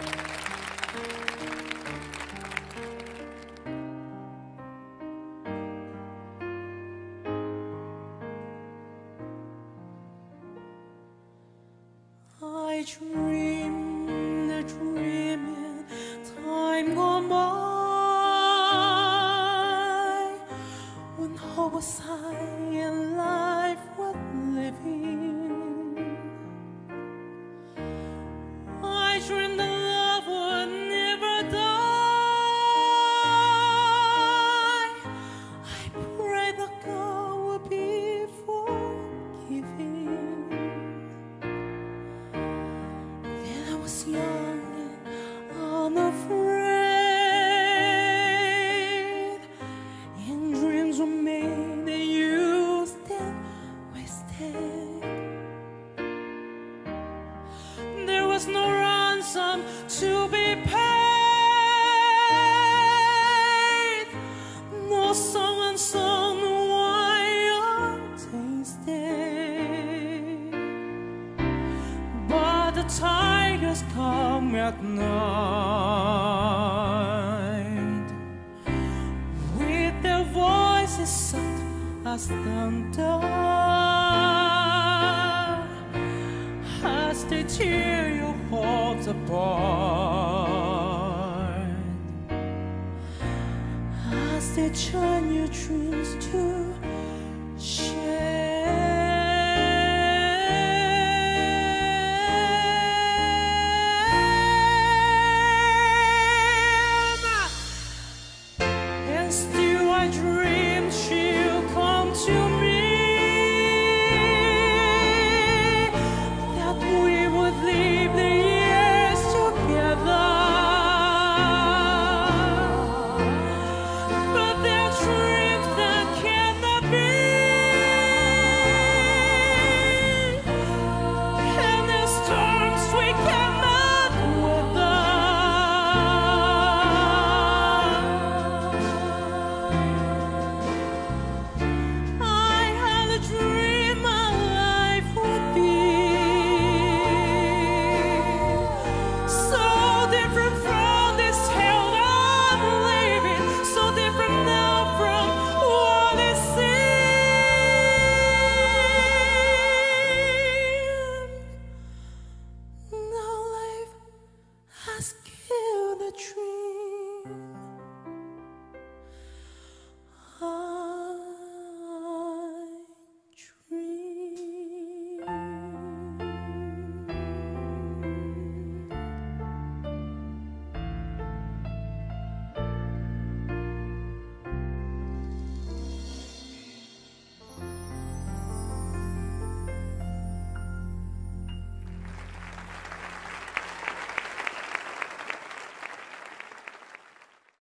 I dream the dream in time gone by when hope was high and life worth living. I dreamed dreams were made wasted. There was no ransom to be paid, tigers come at night. With their voices soft as thunder. As they tear your hearts apart. As they turn your dreams to